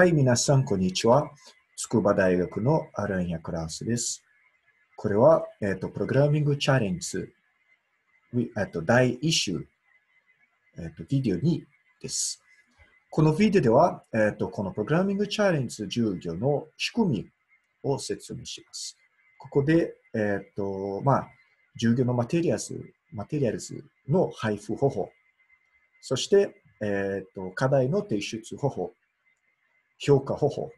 はい、皆さん、こんにちは。筑波大学のアランヤクラウスです。これは、えっ、と、プログラミングチャレンジ、えっ、と、第1週、えっ、と、ビデオ2です。このビデオでは、えっ、と、このプログラミングチャレンジ授業の仕組みを説明します。ここで、えっ、と、まあ、授業のマテリアルズ、マテリアルズの配布方法、そして、えっ、と、課題の提出方法、評価方法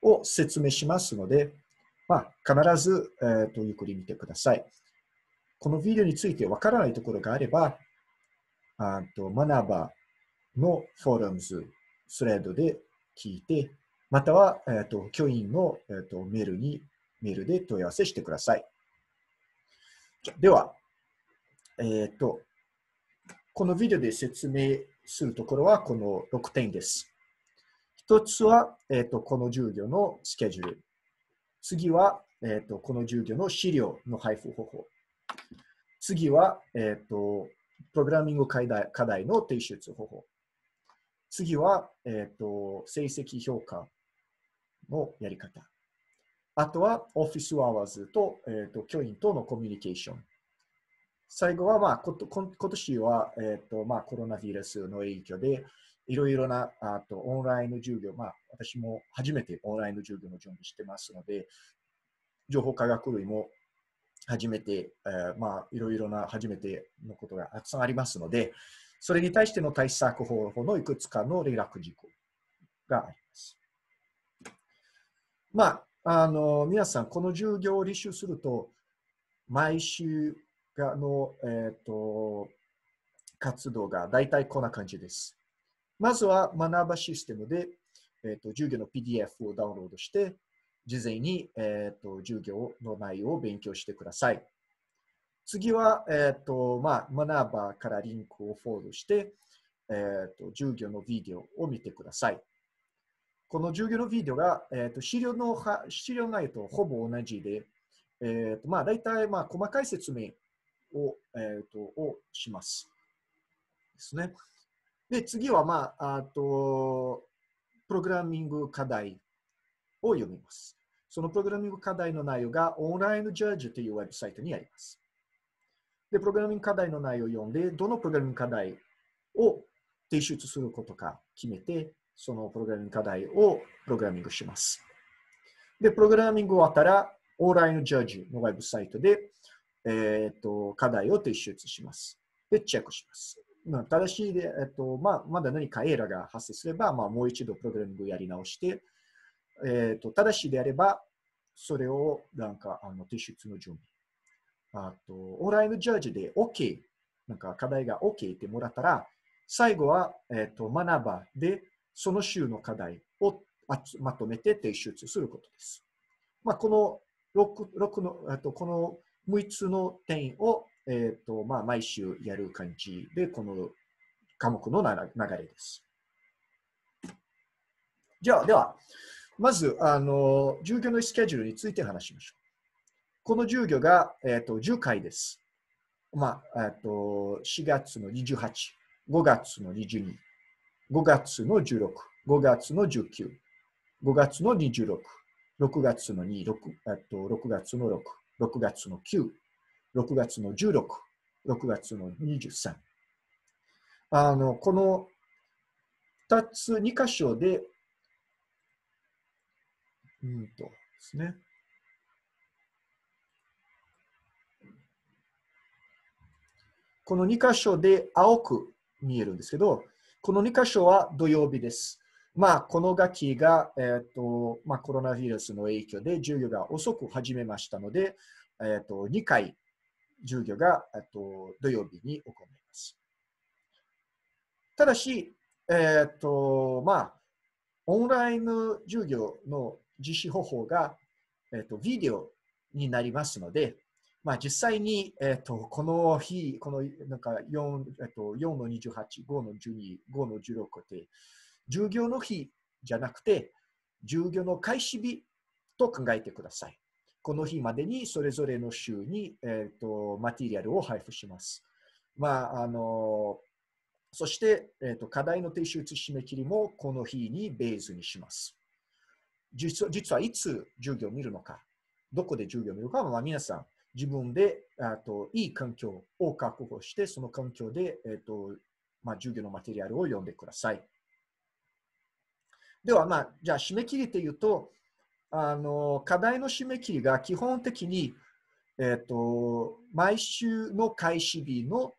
を説明しますので、まあ、必ず、えーとゆっくり見てください。このビデオについてわからないところがあれば、あと学ばのフォーラムズ、スレッドで聞いて、または、えー、と教員の、えー、とメールにメールで問い合わせしてください。では、えっ、と、このビデオで説明するところはこの6点です。一つは、えっ、と、この授業のスケジュール。次は、えっ、と、この授業の資料の配布方法。次は、えっ、と、プログラミング課題課題の提出方法。次は、えっ、と、成績評価のやり方。あとは、オフィスアワーズと、えっ、と、教員とのコミュニケーション。最後は、まあ、こと今年は、えっ、と、まあ、コロナウイルスの影響で、いろいろなあとオンラインの授業、まあ、私も初めてオンラインの授業の準備してますので、情報科学類も初めて、えーまあ、いろいろな初めてのことがたくさんありますので、それに対しての対策方法のいくつかの連絡事項があります。まあ、あの皆さん、この授業を履修すると、毎週がの、えー、と活動が大体こんな感じです。まずは学ばシステムで、えーと、授業の PDF をダウンロードして、事前に、えーと、授業の内容を勉強してください。次は、えーとまあ、学ばからリンクをフォローして、えーと、授業のビデオを見てください。この授業のビデオが、えー、と資料の資料内容とほぼ同じで、えーとまあ、大体、まあ、細かい説明を,、えー、とをします。ですね。で、次は、まあ、あと、プログラミング課題を読みます。そのプログラミング課題の内容がオンラインジャッジというウェブサイトにあります。で、プログラミング課題の内容を読んで、どのプログラミング課題を提出することか決めて、そのプログラミング課題をプログラミングします。で、プログラミング終わったら、オンラインジャッジのウェブサイトで、えー、と課題を提出します。で、チェックします。まあ、正しいで、えっとまあ、まだ何かエラーが発生すれば、まあ、もう一度プログラミングやり直して、えっと正しいであれば、それをなんかあの提出の準備。あと、オンラインジャージで OK、なんか課題が OK ってもらったら、最後は、えっと学ばでその週の課題をまとめて提出することです。まあ、この 6, 6の、えっと、この6つの点をえっ、と、まあ、毎週やる感じで、この科目の流れです。じゃあ、では、まず、あの、授業のスケジュールについて話しましょう。この授業が、えっ、と、10回です。まあ、えっ、と、4月の28、5月の22、5月の16、5月の19、5月の26、6月の2、6, えっと6月の6、6月の9、6月の16、6月の23。あの、この2つ、2箇所で、うんとですね。この2箇所で青く見えるんですけど、この2箇所は土曜日です。まあ、この学期が、えっ、と、まあ、コロナウイルスの影響で授業が遅く始めましたので、えっ、と、2回授業がと土曜日に行います。ただし、えっ、と、まあ、オンライン授業の実施方法が、えっ、と、ビデオになりますので、まあ、実際に、えっ、と、この日、このなんか4、えっ、と、4の28、5の12、5の16って、授業の日じゃなくて、授業の開始日と考えてください。この日までにそれぞれの週に、えーと、マテリアルを配布します。まあ、あの、そして、えーと、課題の提出締め切りもこの日にベースにします。実は実はいつ授業を見るのか、どこで授業を見るかは、まあ、皆さん自分であといい環境を確保して、その環境で、えーとまあ、授業のマテリアルを読んでください。では、まあ、じゃあ締め切りというと、あの課題の締め切りが基本的に、えーと、毎週の開始日の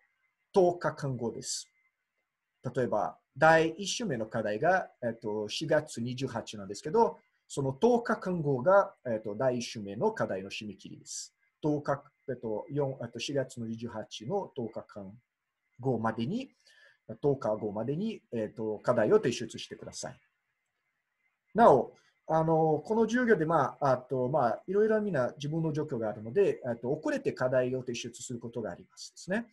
10日間後です。例えば、第1週目の課題が、えー、と4月28なんですけど、その10日間後が、えー、と第1週目の課題の締め切りです。10日、えー、と 4, えー、と4月の28の10日間後までに、10日後までに、えー、と課題を提出してください。なお、あのこの授業で、まあ、あと、まあ、いろいろみんな自分の状況があるので、と遅れて課題を提出することがありますですね。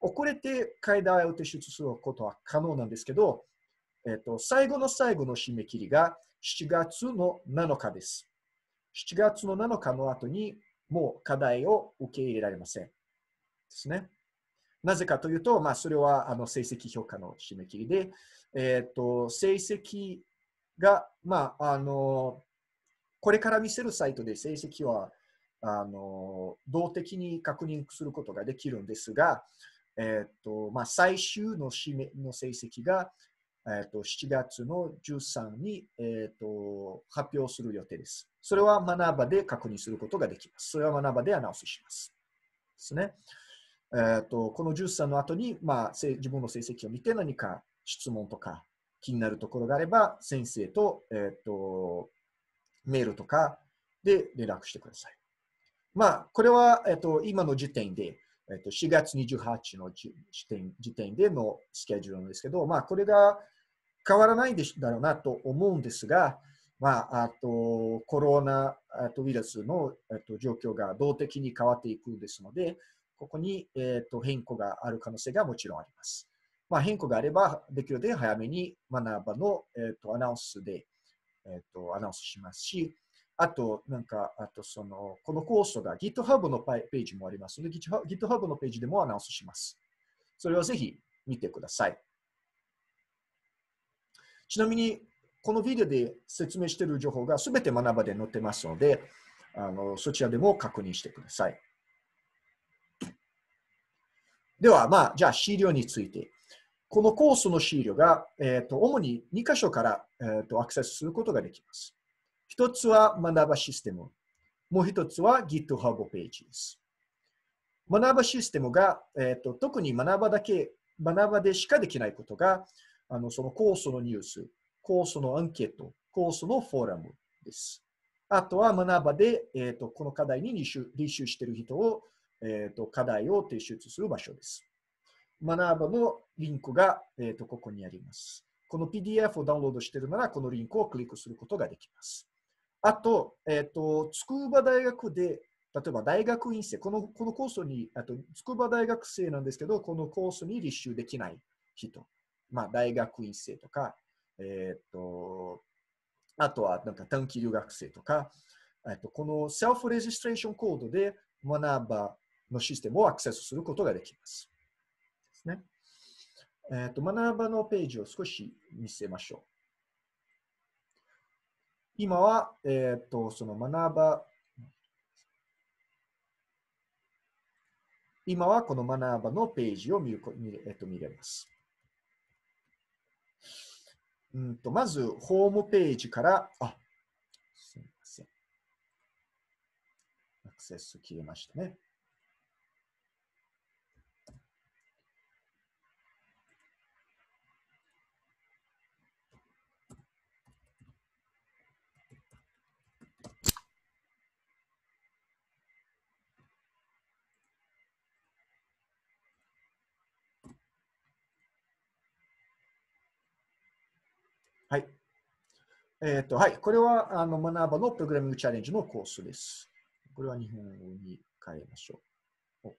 遅れて課題を提出することは可能なんですけど、えっと、最後の最後の締め切りが7月の7日です。7月の7日の後にもう課題を受け入れられません。ですね。なぜかというと、まあ、それはあの成績評価の締め切りで、えっと、成績が、まあ、あの、これから見せるサイトで成績は、あの、動的に確認することができるんですが、えっと、まあ、最終の締めの成績が、えっと、7月の13に、えっと、発表する予定です。それは学ばで確認することができます。それは学ばでアナウンスします。ですね。えっと、この13の後に、まあ、自分の成績を見て何か質問とか気になるところがあれば、先生と、えっと、メールとかで連絡してください。まあ、これは、えっと、今の時点で、えっと、4月28の時点時点でのスケジュールなんですけど、まあ、これが変わらないでだろうなと思うんですが、まあ、あとコロナあとウイルスの、えっと、状況が動的に変わっていくですので、ここに、えっと、変更がある可能性がもちろんあります。まあ、変更があれば、できるだけ早めに学ばの、えっと、アナウンスで、えっと、アナウンスしますし、あと、なんか、あとその、このコースが GitHub のページもありますので、GitHub のページでもアナウンスします。それをぜひ見てください。ちなみに、このビデオで説明している情報がすべて学ばで載ってますので、あのそちらでも確認してください。では、まあ、じゃあ資料について。このコースの資料が、えーと、主に2箇所から、えーとアクセスすることができます。一つは学ばシステム。もう一つは GitHub ページです。学ばシステムが、えーと、特に学ばだけ、学ばでしかできないことが、あのそのコースのニュース、コースのアンケート、コースのフォーラムです。あとは学ばで、えーと、この課題に履修履修している人を、えーと、課題を提出する場所です。学ばのリンクが、えーとここにあります。この PDF をダウンロードしているなら、このリンクをクリックすることができます。あと、えっ、ー、と、筑波大学で、例えば大学院生、このこのコースに、あと筑波大学生なんですけど、このコースに履修できない人、まあ、大学院生とか、えっ、ー、と、あとはなんか短期留学生とか、えっと、このセルフレジストレーションコードで学ばのシステムをアクセスすることができます。ですね。えっと、学ばのページを少し見せましょう。今は、えっ、ー、と、その学ば、今はこの学ばのページを見る見,、えっと、見れます。うんとまず、ホームページから、あ、すみません。アクセス切れましたね。はい。えっ、ー、と、はい。これは、あの、学ばのプログラミングチャレンジのコースです。これは日本語に変えましょう。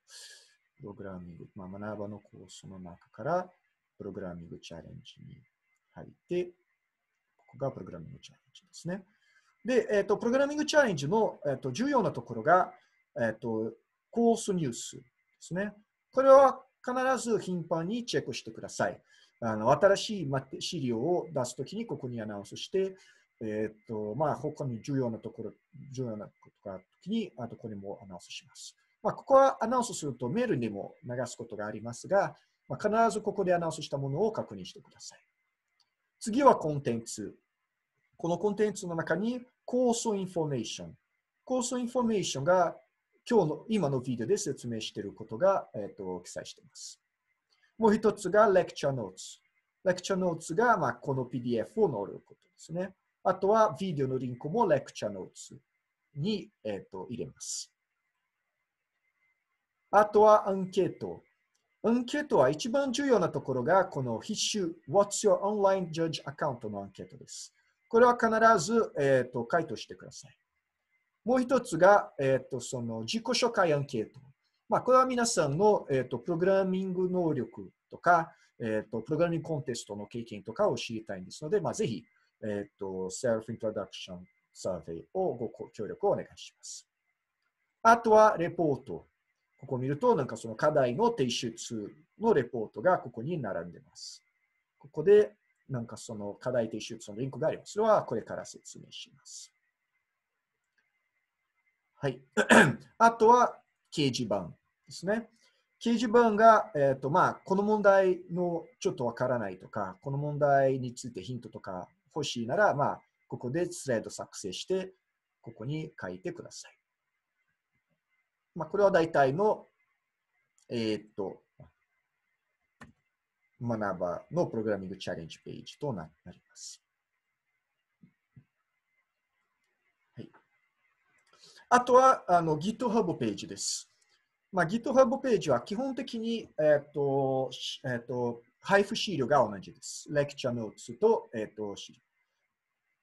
プログラミング、まあ、学ばのコースの中から、プログラミングチャレンジに入って、ここがプログラミングチャレンジですね。で、えっ、ー、と、プログラミングチャレンジの、えーと、重要なところが、えっ、ー、と、コースニュースですね。これは必ず頻繁にチェックしてください。あの新しい資料を出すときにここにアナウンスして、えっ、と、まあ、他に重要なところ、重要なことがあるときに、あとこれもアナウンスします。まあ、ここはアナウンスするとメールにも流すことがありますが、まあ、必ずここでアナウンスしたものを確認してください。次はコンテンツ。このコンテンツの中に、 course information。course information が今日の、今のビデオで説明していることが、えっ、と、記載しています。もう一つがレクチャーノーツ。レクチャーノーツが、まあ、この PDF を載ることですね。あとは、ビデオのリンクもレクチャーノーツに、えっ、と、入れます。あとは、アンケート。アンケートは一番重要なところが、この必修 What's your online judge account のアンケートです。これは必ず、えーと、回答してください。もう一つが、えーと、その自己紹介アンケート。まあ、これは皆さんの、えーと、プログラミング能力とか、えー、とプログラミングコンテストの経験とかを知りたいんですので、まあ、ぜひ、えー、とセルフイントロダクションサーベイをご協力をお願いします。あとは、レポート。ここを見ると、なんかその課題の提出のレポートがここに並んでます。ここで、なんかその課題提出のリンクがあります。それはこれから説明します。はい。あとは掲示板ですね。掲示板が、えっ、ー、と、まあ、この問題のちょっとわからないとか、この問題についてヒントとか欲しいなら、まあ、ここでスライド作成して、ここに書いてください。まあ、これは大体の、えっ、と、学ばのプログラミングチャレンジページとなります。はい、あとはあの GitHub ページです。まあ、GitHub ページは基本的に、えっ、ー、と、えっ、ー、と、配布資料が同じです。レクチャーノーツと、えっ、ー、と、資料。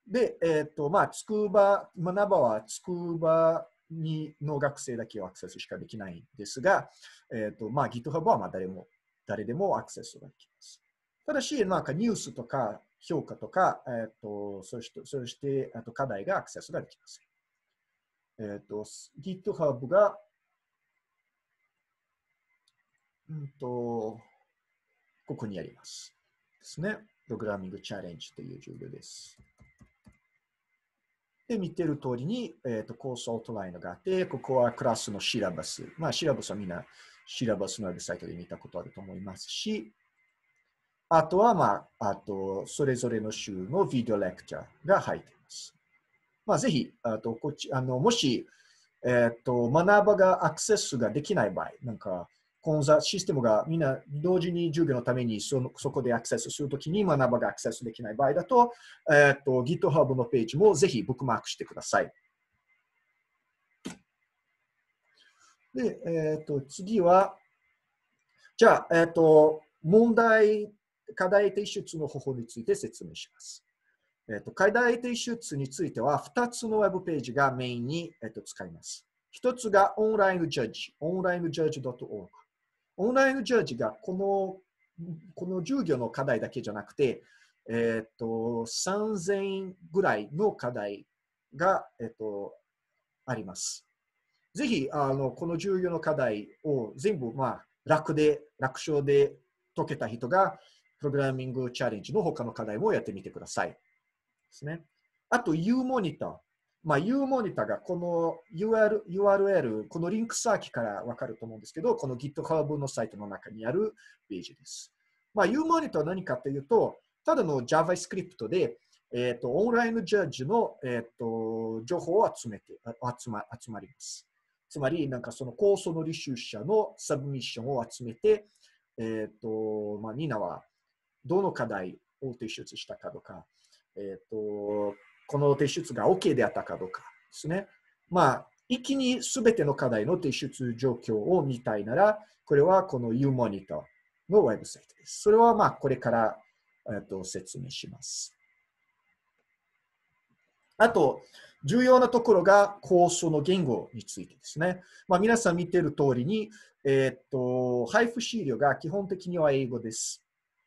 で、えっ、と、まあ、つくば、学ばはつくばにの学生だけをアクセスしかできないんですが、えっ、と、まあ、GitHub はまあ誰も誰でもアクセスができます。ただし、なんかニュースとか評価とか、えっ、と、そして、そして、あと課題がアクセスができます。えっ、と、GitHub が、うんと、ここにあります。ですね。プログラミングチャレンジという授業です。で、見てる通りに、えっ、ー、と、コースアウトラインがあって、ここはクラスのシラバス。まあ、シラバスはみんなシラバスのウェブサイトで見たことあると思いますし、あとは、まあ、あと、それぞれの週のビデオレクチャーが入っています。まあ、ぜひ、あと、こっち、あの、もし、えっ、ー、と、学ばがアクセスができない場合、なんか、講座、システムがみんな同時に授業のためにそのそこでアクセスするときに学ばがアクセスできない場合だと、え、ー、と、GitHub のページもぜひブックマークしてください。で、えっ、ー、と、次は、じゃあ、えっ、ー、と、問題、課題提出の方法について説明します。えっ、ー、と、課題提出については、2つのウェブページがメインに、えっと使います。1つがオンラインジャッジ、オオンラインジャッジがこの、この授業の課題だけじゃなくて、えっ、と、3000ぐらいの課題が、えっ、と、あります。ぜひ、あの、この重要な課題を全部、まあ、楽で、楽勝で解けた人が、プログラミングチャレンジの他の課題もやってみてください。ですね。あと、U モニター。まあ、U モニターがこの URL, URL、このリンク先からわかると思うんですけど、この GitHub のサイトの中にあるページです。まあ、U モニターは何かというと、ただの JavaScript で、えっ、ー、と、オンラインジャッジの、えっ、ー、と、情報を集めて、集ま集まります。つまり、なんかその構想の履修者のサブミッションを集めて、えっ、ー、と、まあ、みんなはどの課題を提出したかとか、えっ、と、この提出が OK であったかどうかですね。まあ、一気にすべての課題の提出状況を見たいなら、これはこの uMonitor のウェブサイトです。それはまあ、これから、えっと説明します。あと、重要なところが交渉の言語についてですね。まあ、皆さん見ている通りに、え、っと、配布資料が基本的には英語です。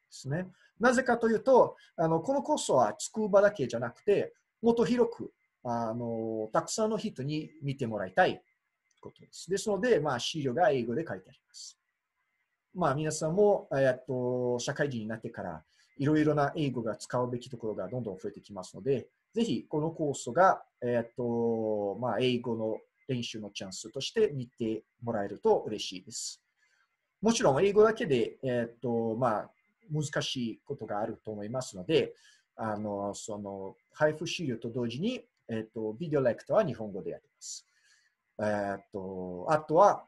ですね。なぜかというと、あのこのコースはつくばだけじゃなくて、もっと広くあのたくさんの人に見てもらいたいことです。ですので、まあ、資料が英語で書いてあります。まあ、皆さんも、えっと、社会人になってから、いろいろな英語が使うべきところがどんどん増えてきますので、ぜひこのコースが、えっと、まあ、英語の練習のチャンスとして見てもらえると嬉しいです。もちろん、英語だけで、えっと、まあ、難しいことがあると思いますので、あの、その、配布資料と同時に、えっと、ビデオレクターは日本語でやってます。えっと、あとは、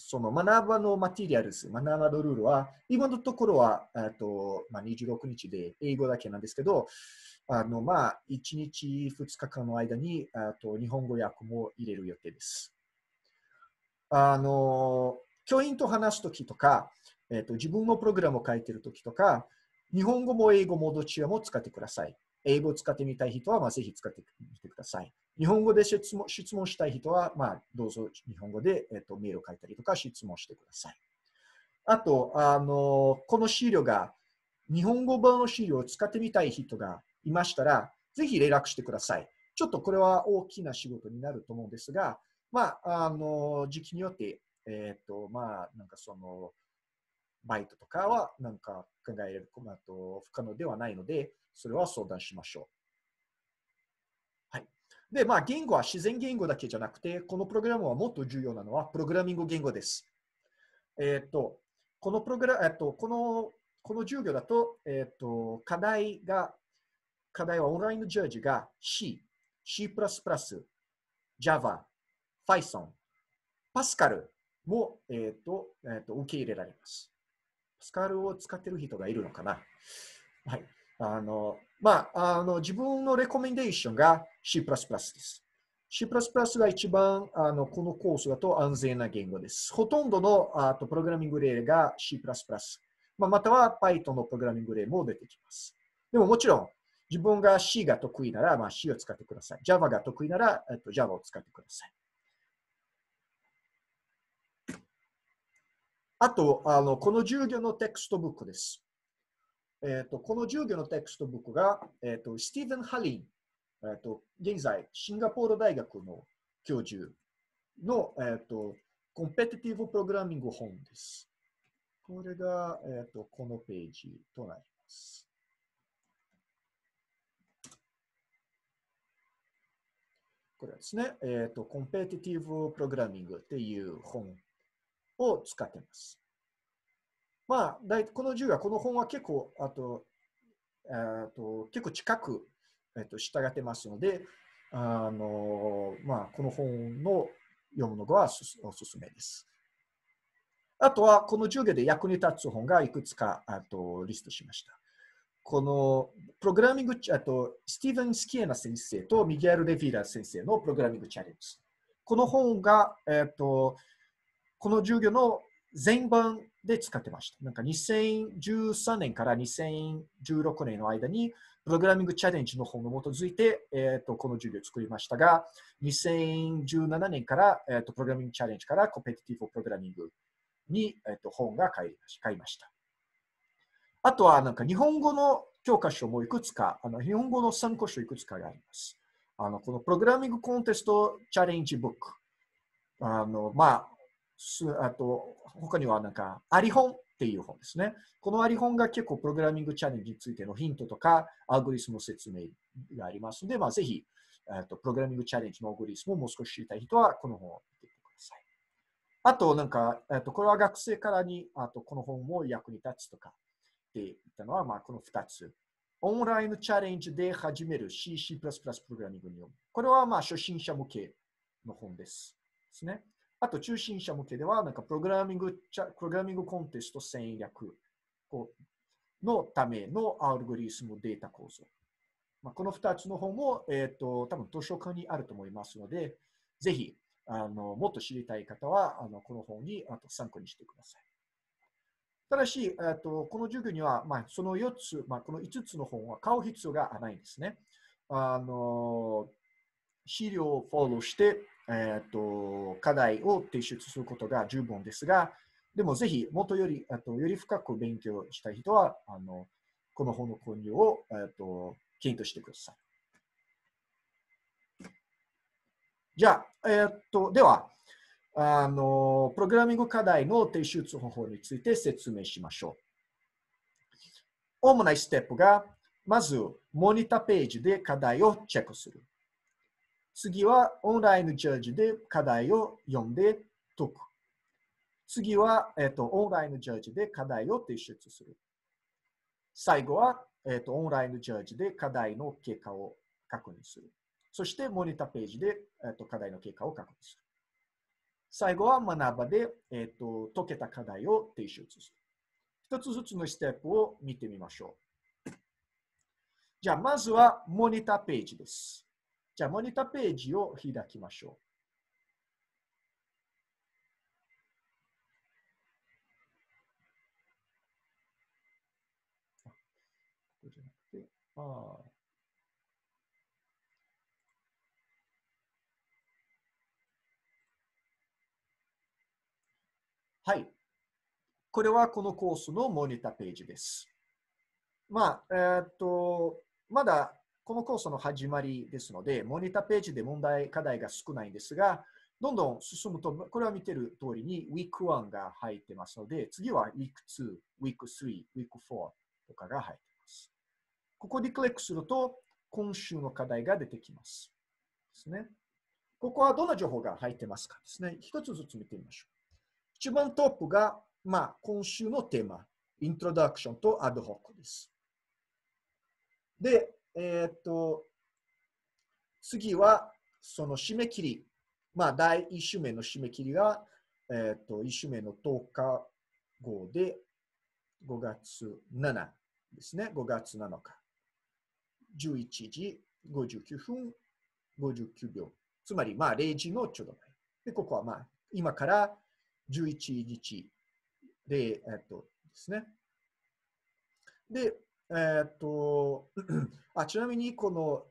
その学ばのマテリアルス、学ばのルールは、今のところは、えっとまあ、26日で英語だけなんですけど、あのまあ、1日2日間の間にあと日本語訳も入れる予定です。あの教員と話すときとか、えっと、自分のプログラムを書いてるときとか、日本語も英語もどちらも使ってください。英語を使ってみたい人は、まあ、ぜひ使ってみてください。日本語で質問質問したい人は、まあ、どうぞ日本語で、えっと、メールを書いたりとか質問してください。あと、あの、この資料が、日本語版の資料を使ってみたい人がいましたら、ぜひ連絡してください。ちょっとこれは大きな仕事になると思うんですが、まあ、あの、時期によって、えっ、と、まあ、なんかその、バイトとかはなんか考えると不可能ではないので、それは相談しましょう。はいで、まあ、言語は自然言語だけじゃなくて、このプログラムはもっと重要なのは、プログラミング言語です。えっ、ー、と、このプログラ、えっ、ー、と、この、この授業だと、えっ、ー、と、課題が、課題はオンラインのジャージが C、C++、Java、Python、Pascal も、えっ、と、えっ、と、受け入れられます。Pascal を使ってる人がいるのかなはい。あの、まあ、あの自分のレコメンデーションが C++ です。C++ が一番あのこのコースだと安全な言語です。ほとんどのあとプログラミング例が C++。まあ、または Python のプログラミング例も出てきます。でももちろん自分が C が得意なら、まあ、C を使ってください。Java が得意なら、えっと、Java を使ってください。あと、あのこの授業のテキストブックです。えーと、この授業のテキストブックが、えーと、スティーブン・ハリム、えーと、現在、シンガポール大学の教授の、えー、とコンペティティブプログラミング本です。これが、えー、とこのページとなります。これですね、えっ、ー、と、コンペティティブプログラミングっていう本を使っています。まあ、だいこの授業は、この本は結構、あと、あと結構近く、えっと、従ってますので、あのまあ、この本の読むのがおすすめです。あとは、この授業で役に立つ本がいくつかあとリストしました。このプログラミング、あとスティーブン・スキエナ先生とミゲル・レヴィラ先生のプログラミングチャレンジ。この本が、えっと、この授業の全版で使ってました。なんか2013年から2016年の間に、プログラミングチャレンジの本を基づいて、えーと、この授業を作りましたが、2017年から、えーと、プログラミングチャレンジからコペティティブプログラミングに、えーと、本が買い買いました。あとは、なんか日本語の教科書もいくつか、あの日本語の参考書いくつかがあります。あのこのプログラミングコンテストチャレンジブック。あのまあ、あと、他にはなんか、アリ本っていう本ですね。このアリ本が結構プログラミングチャレンジについてのヒントとか、アルゴリズムの説明がありますので、まあ、ぜひ、とプログラミングチャレンジのアルゴリズムをもう少し知りたい人は、この本を見てください。あと、なんか、えっとこれは学生からに、あとこの本も役に立つとかって言ったのは、まあ、この2つ。オンラインチャレンジで始める C、C++ プログラミング入門。これはまあ初心者向けの本です。ですね。あと、中心者向けでは、なんかプログラミング、プログラミングコンテスト戦略のためのアルゴリスムデータ構造。まあ、この2つの本も、えっ、ー、と、多分図書館にあると思いますので、ぜひ、あの、もっと知りたい方は、あの、この本にあと参考にしてください。ただし、えっと、この授業には、まあ、その4つ、まあ、この5つの本は買う必要がないんですね。あの、資料をフォローして、えーと、課題を提出することが十分ですが、でもぜひ、もっとよりあとより深く勉強したい人は、あのこの本の購入を、えーと、検討してください。じゃあ、えーと、では、あの、プログラミング課題の提出方法について説明しましょう。主なステップが、まず、モニターページで課題をチェックする。次は、オンラインジャージで課題を読んで解く。次は、えっと、オンラインジャージで課題を提出する。最後は、えっと、オンラインジャージで課題の結果を確認する。そして、モニターページで、えっと、課題の結果を確認する。最後は学ばで、えっと、解けた課題を提出する。一つずつのステップを見てみましょう。じゃあ、まずはモニターページです。じゃあ、モニターページを開きましょう。あはい。これはこのコースのモニターページです。まあ、えー、っと、まだこのコースの始まりですので、モニターページで問題、課題が少ないんですが、どんどん進むと、これは見てる通りに Week 1が入ってますので、次は Week 2、Week 3、Week 4とかが入ってます。ここでクリックすると、今週の課題が出てきます。ですね。ここはどんな情報が入ってますかですね。一つずつ見てみましょう。一番トップが、まあ、今週のテーマ、イントロダクションとアドホックです。で、えー、っと、次は、その締め切り。まあ、第1週目の締め切りが、えー、っと、1週目の10日後で、5月7ですね。5月7日。11時59分59秒。つまり、まあ、0時のちょうど前。で、ここはまあ、今から11日で、えっとですね。で、えっと、あちなみにこの、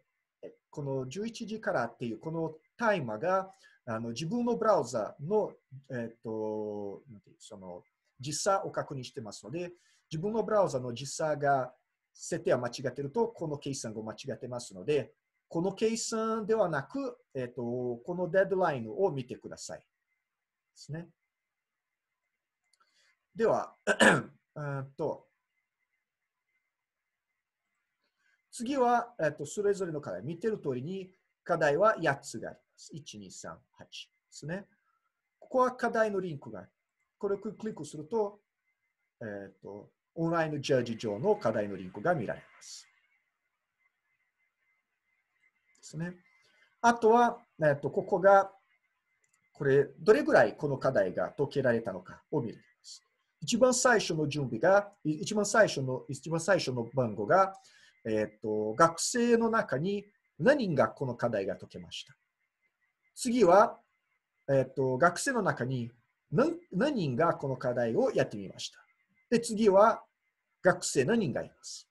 この11時からっていうこのタイマーがあの自分のブラウザの、えっと、その実際を確認してますので、自分のブラウザの実際が設定は間違ってると、この計算が間違ってますので、この計算ではなく、えっと、このデッドラインを見てください。ですね。では、えっと次は、えっと、それぞれの課題。見てる通りに、課題は8つがあります。1、2、3、8ですね。ここは課題のリンクがある。これをクリックすると、えっと、オンラインジャージ上の課題のリンクが見られます。ですね。あとは、えっと、ここが、これ、どれぐらいこの課題が解けられたのかを見る。一番最初の準備が、一番最初の、一番最初の番号が、えっ、と、学生の中に何人がこの課題が解けました。次は、えっ、と、学生の中に何何人がこの課題をやってみました。で、次は、学生何人がいます。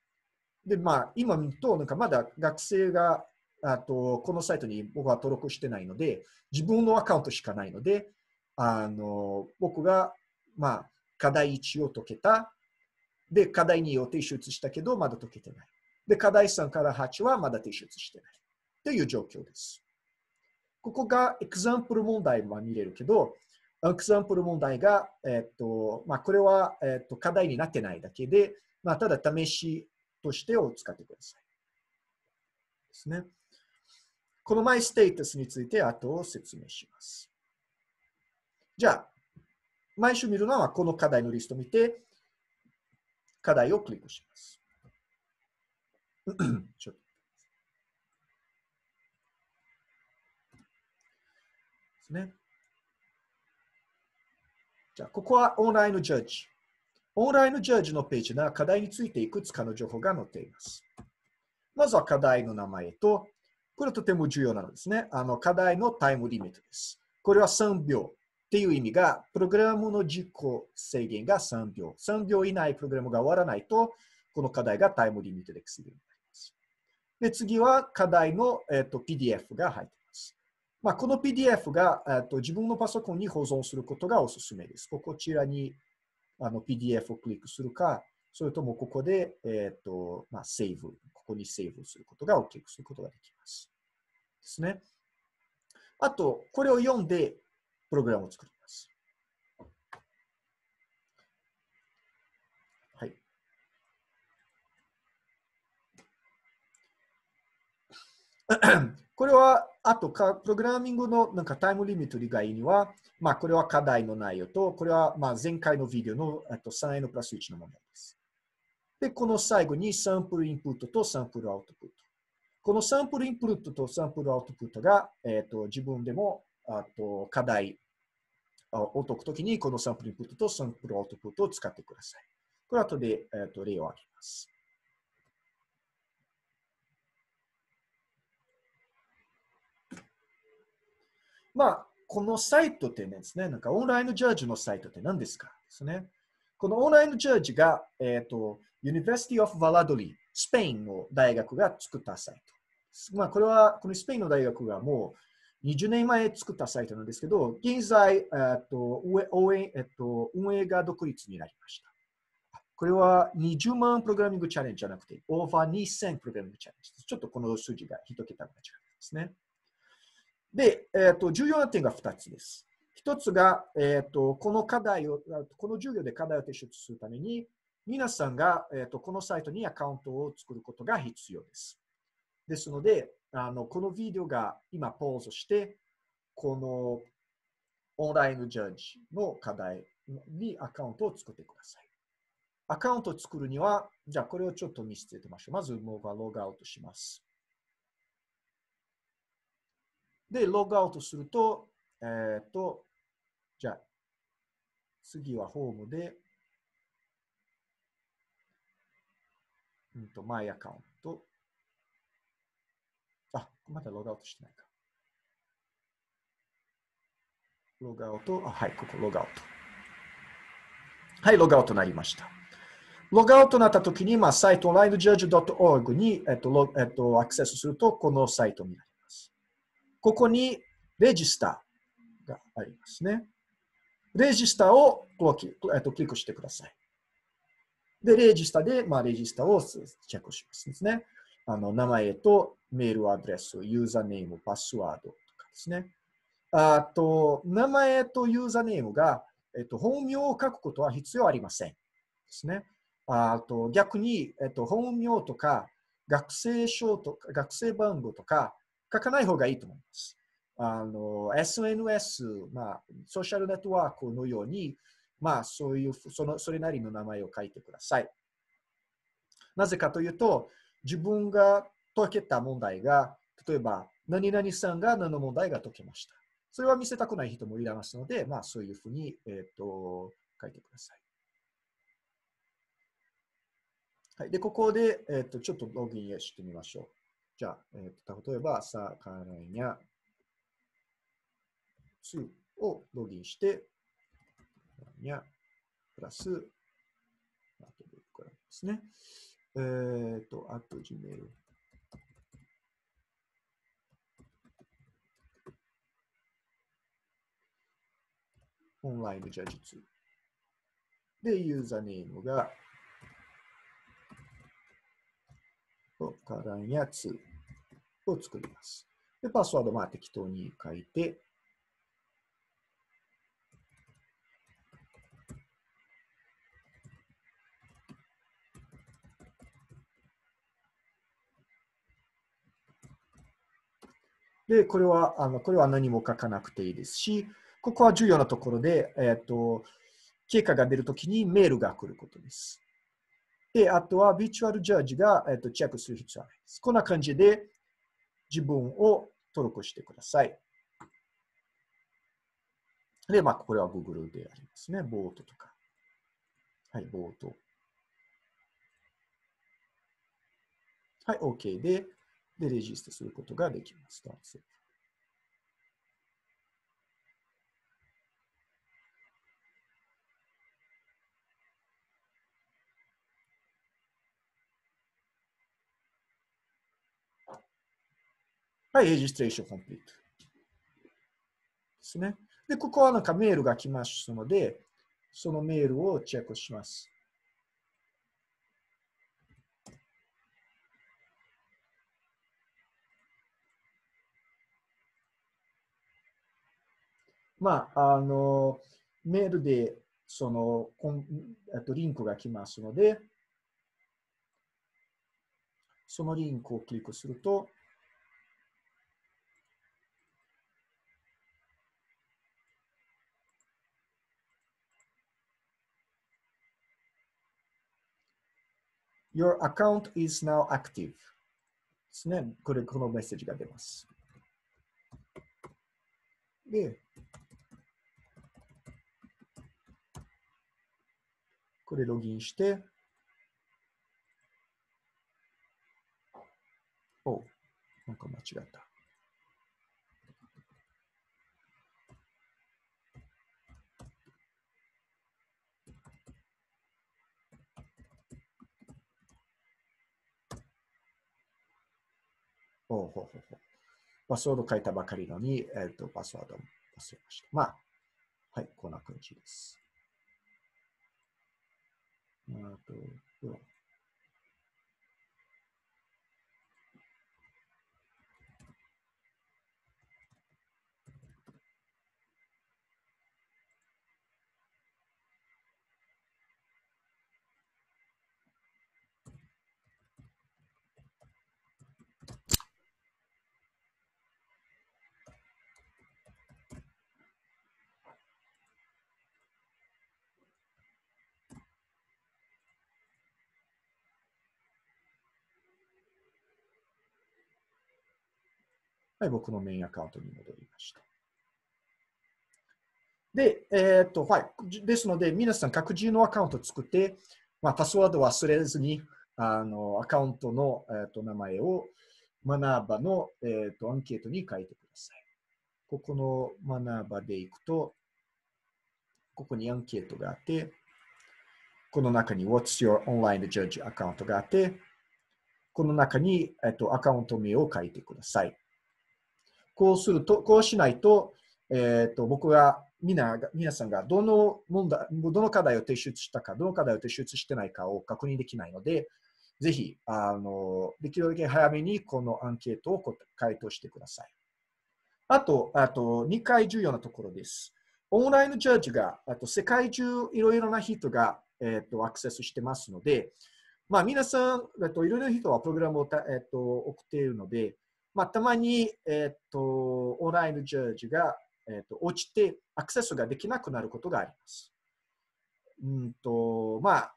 で、まあ、今見ると、なんかまだ学生が、あと、このサイトに僕は登録してないので、自分のアカウントしかないので、あの、僕が、まあ、課題1を解けた。で、課題2を提出したけど、まだ解けてない。で、課題3から8はまだ提出してない。という状況です。ここがエクザンプル問題は見れるけど、エクザンプル問題が、えっと、まあ、これは、えっと、課題になってないだけで、まあ、ただ試しとしてを使ってください。ですね。このマイステータスについて後を説明します。じゃあ、毎週見るのはこの課題のリストを見て、課題をクリックします。ちょっとですね。じゃあ、ここはオンラインのジャッジ。オンラインのジャッジのページには課題についていくつかの情報が載っています。まずは課題の名前と、これはとても重要なのですね。あの課題のタイムリミットです。これは3秒。っていう意味が、プログラムの実行制限が3秒。3秒以内プログラムが終わらないと、この課題がタイムリミットでクスになります。で、次は課題の、えーと、PDF が入っています。まあ、この PDF が、えーと、自分のパソコンに保存することがおすすめです。こちらにあの PDF をクリックするか、それともここで、えっ、と、まあ、セーブ、ここにセーブすることが、クリックすることができます。ですね。あと、これを読んで、プログラムを作ります。はい。これは、あとか、プログラミングのなんかタイムリミット以外には、まあ、これは課題の内容と、これはまあ前回のビデオのと 3n プラス1の問題です。で、この最後にサンプルインプットとサンプルアウトプット。このサンプルインプットとサンプルアウトプットが、えーと、自分でもあと課題を解くときに、このサンプルインプットとサンプルアウトプットを使ってください。これ後で、えーと、例を挙げます。まあ、このサイトってですね、なんかオンラインジャージのサイトって何ですかですね。このオンラインジャージが、えっ、ー、と、University of Valladolid、スペインの大学が作ったサイト。まあ、これは、このスペインの大学がもう20年前作ったサイトなんですけど、現在、えっと運営えっと、運営が独立になりました。これは20万プログラミングチャレンジじゃなくて、オーバー2000プログラミングチャレンジ。ちょっとこの数字が一桁が違いますね。で、えっと、重要な点が2つです。1つが、えっと、この課題を、この授業で課題を提出するために、皆さんが、えっと、このサイトにアカウントを作ることが必要です。ですので、あのこのビデオが今ポーズして、このオンラインジャッジの課題にアカウントを作ってください。アカウントを作るには、じゃあこれをちょっと見せてみましょう。まず、もうログアウトします。で、ログアウトすると、えっ、と、じゃあ、次はホームで、うんと、マイアカウント。あ、まだログアウトしてないか。ログアウト、あはい、ここログアウト。はい、ログアウトになりました。ログアウトになったときに、まあ、サイト onlinejudge.org に、えっとえっと、アクセスすると、このサイトになります。ここに、レジスターがありますね。レジスターをえっと、クリックしてください。で、レジスターで、まあ、レジスターをチェックしますですね。あの名前とメールアドレス、ユーザーネーム、パスワードとかですね。あと、名前とユーザーネームが、えっと、本名を書くことは必要ありません。ですね。あと、逆に、えっと、本名とか、学生証とか、学生番号とか、書かない方がいいと思います。あの、SNS、まあ、ソーシャルネットワークのように、まあ、そういう、その、それなりの名前を書いてください。なぜかというと、自分が解けた問題が、例えば、何々さんが何の問題が解けました。それは見せたくない人もいらますので、まあ、そういうふうに、えーと、書いてください。はい、で、ここで、えーと、ちょっとログインしてみましょう。じゃあ、えーと、例えば、さあ、からにゃ2をログインして、にゃプラス、あとでこれですね。えっ、ー、と、あと Gmail。オンラインジャージ2。で、ユーザーネームが、からんやつを作ります。で、パスワードまあ適当に書いて、で、これは、あのこれは何も書かなくていいですし、ここは重要なところで、えっ、ー、と、結果が出るときにメールが来ることです。で、あとはビチュアルジャージが、えーと、チェックする必要はないです。こんな感じで自分を登録してください。で、まあ、これは Google でありますね。ボートとか。はい、ボート。はい、OK で、で、レジストすることができます。はい、レジストレーションコンプリート。ですね。で、ここはなんかメールが来ますので、そのメールをチェックします。まあ、あの、メールで、その、こんえっと、リンクが来ますので、そのリンクをクリックすると、Your account is now active. ですね。これ、このメッセージが出ます。で、これログインして、お、なんか間違った。ほうほうほうほう。パスワード書いたばかりのに、えっ、ー、と、パスワードも忘れました。まあ、はい、こんな感じです。あと、ははい、僕のメインアカウントに戻りました。で、えっ、と、はい。ですので、皆さん、各自のアカウントを作って、まあ、パスワード忘れずに、あの、アカウントの、えーと、名前を学ばの、えーと、アンケートに書いてください。ここの学ばでいくと、ここにアンケートがあって、この中に What's your online judge? アカウントがあって、この中に、えっと、アカウント名を書いてください。こうすると、こうしないと、えっ、ー、と、僕が、皆、皆さんがどの問題、どの課題を提出したか、どの課題を提出してないかを確認できないので、ぜひ、あの、できるだけ早めにこのアンケートを回答してください。あと、あと、2回重要なところです。オンラインジャッジが、あと世界中いろいろな人が、えっ、ー、と、アクセスしてますので、まあ、皆さん、えっと、いろいろな人はプログラムを、えっと、送っているので、まあ、たまに、えっ、と、オンラインジャージが、えっ、と、落ちてアクセスができなくなることがあります。うんと、まあ、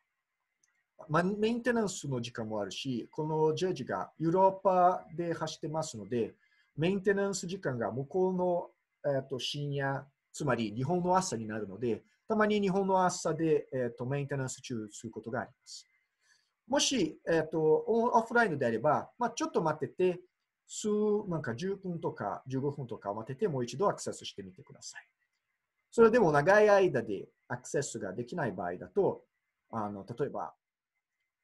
まあ、メンテナンスの時間もあるし、このジャージがヨーロッパで走ってますので、メンテナンス時間が向こうの、えー、と深夜、つまり日本の朝になるので、たまに日本の朝で、えー、とメンテナンス中することがあります。もし、えー、とオフラインであれば、まあ、ちょっと待ってて、数、なんか10分とか15分とか待ててもう一度アクセスしてみてください。それでも長い間でアクセスができない場合だと、あの例えば、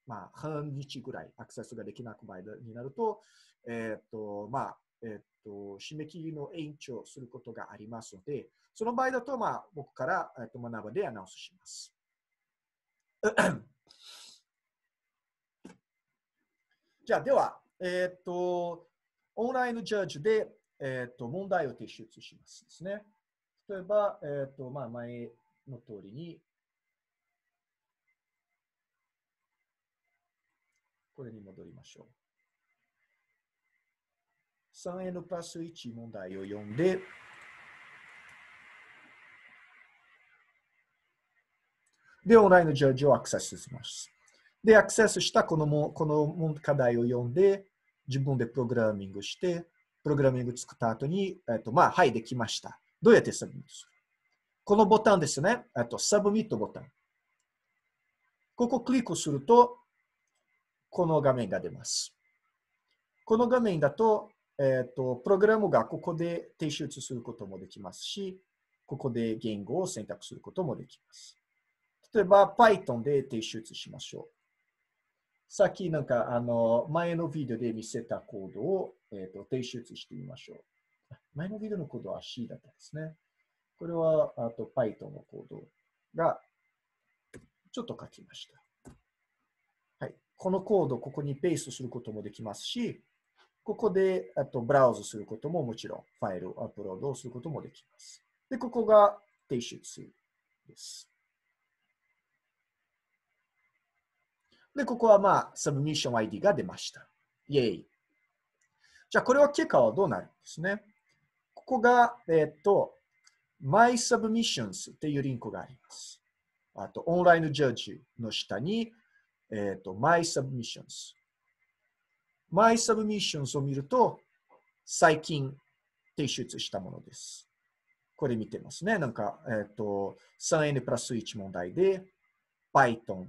まあ、半日ぐらいアクセスができなく場合になると、えっ、ー、と、まあ、えっ、ー、と、締め切りの延長することがありますので、その場合だと、まあ、僕から、え、ー、と、学ぶでアナウンスします。じゃあ、では、えっ、と、オンラインジャッジで、えーと、問題を提出しますですね。例えば、えーとまあ、前の通りに、これに戻りましょう。3n プラス1問題を読んで、で、オンラインのジャッジをアクセスします。で、アクセスしたこのもこの課題を読んで、自分でプログラミングして、プログラミング作った後に、えっと、まあ、はい、できました。どうやって submit する？このボタンですね。えっと、 submit ボタン。ここクリックすると、この画面が出ます。この画面だと、えっと、プログラムがここで提出することもできますし、ここで言語を選択することもできます。例えば、Python で提出しましょう。さっきなんかあの前のビデオで見せたコードを、えーと、提出してみましょう。前のビデオのコードは C だったんですね。これはあと Python のコードがちょっと書きました。はい。このコード、ここにペーストすることもできますし、ここであとブラウズすることももちろんファイルをアップロードすることもできます。で、ここが提出です。で、ここはまあ、サブミッション ID が出ました。イェイ。じゃあ、これは結果はどうなるんですね？ここが、えっ、と、My Submissions っていうリンクがあります。あと、オンラインジャッジの下に、えっ、と、My Submissions。My Submissions を見ると、最近提出したものです。これ見てますね。なんか、えっ、と、3N プラス1問題で、Python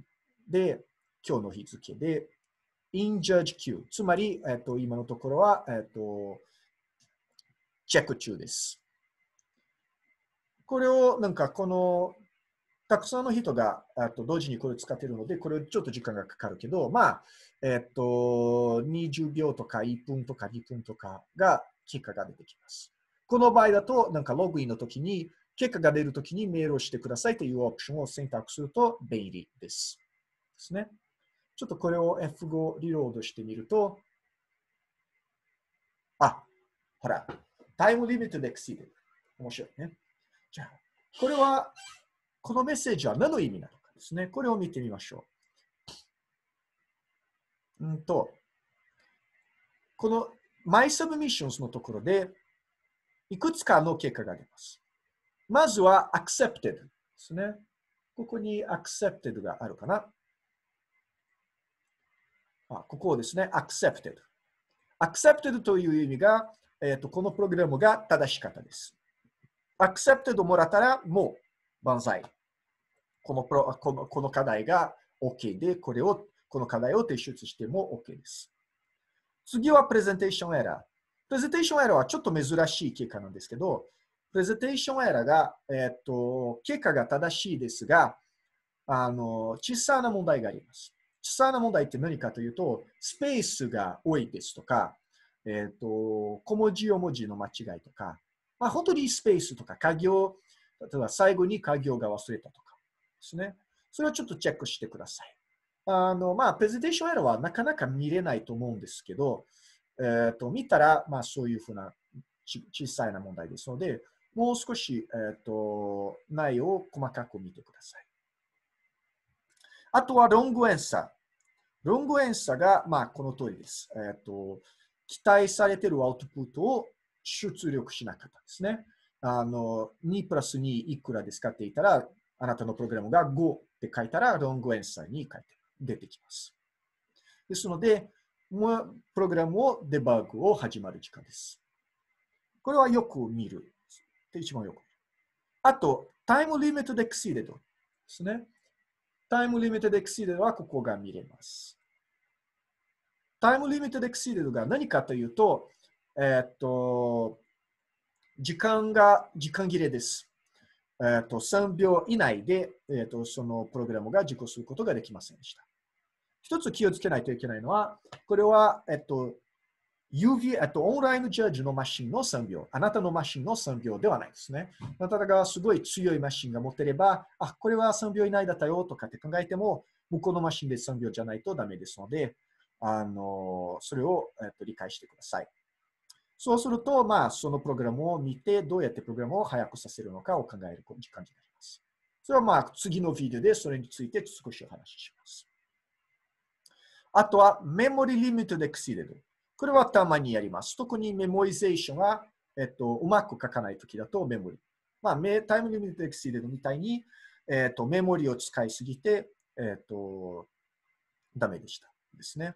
で、今日の日付で、in judge queue。つまり、えっ、と、今のところは、えっ、と、チェック中です。これを、なんか、この、たくさんの人がと同時にこれ使ってるので、これちょっと時間がかかるけど、まあ、えっ、と、20秒とか1分とか2分とかが結果が出てきます。この場合だと、なんかログインの時に、結果が出るときにメールをしてくださいというオプションを選択すると便利です。ですね。ちょっとこれを F5 リロードしてみると、あ、ほら、タイムリミットで exceeded。面白いね。じゃあ、これは、このメッセージは何の意味なのかですね。これを見てみましょう。うんと、この My Submissions のところで、いくつかの結果が出ます。まずは Accepted ですね。ここに Accepted があるかな。あここをですね、accepted。accepted という意味が、えーと、このプログラムが正し方です。accepted もらったら、もう万歳。このプロこのこの課題が OK で、これを、この課題を提出しても OK です。次は presentation error。presentation error はちょっと珍しい結果なんですけど、 presentation error が、えっ、ー、と、結果が正しいですが、あの、小さな問題があります。小さな問題って何かというと、スペースが多いですとか、えっ、ー、と、小文字大文字の間違いとか、まあ、本当にスペースとか、家業、例えば最後に家業が忘れたとかですね。それをちょっとチェックしてください。あの、まあ、プレゼンテーションエラーはなかなか見れないと思うんですけど、えっ、ー、と、見たら、まあ、そういうふうな小さいな問題ですので、もう少し、えっ、ー、と、内容を細かく見てください。あとはロングエンサー。ロングエンサーが、まあ、この通りです。えっ、ー、と、期待されているアウトプットを出力しなかったですね。あの、2プラス2いくらですかって言ったら、あなたのプログラムが5って書いたら、ロングエンサーに書いて出てきます。ですので、プログラムをデバッグを始まる時間です。これはよく見る。で一番よく。あと、タイムリミットで exceeded ですね。タイムリミットで exceeded はここが見れます。タイムリミットで exceeded が何かというと、えっと、時間が、時間切れです。えっと、3秒以内で、えっと、そのプログラムが実行することができませんでした。一つ気をつけないといけないのは、これは、えっと、UV、えっと、オンラインジャッジのマシンの3秒、あなたのマシンの3秒ではないですね。あなたがすごい強いマシンが持てれば、あ、これは3秒以内だったよとかって考えても、向こうのマシンで3秒じゃないとダメですので、あの、それを、えっと、理解してください。そうすると、まあ、そのプログラムを見て、どうやってプログラムを早くさせるのかを考える時間になります。それはまあ、次のビデオでそれについて少しお話しします。あとは、メモリリミットで exceeded。これはたまにやります。特にメモリゼーションは、えっと、うまく書かないときだとメモリ。まあ、タイムリミットエクシーデみたいに、えっと、メモリを使いすぎて、えっと、ダメでした。ですね。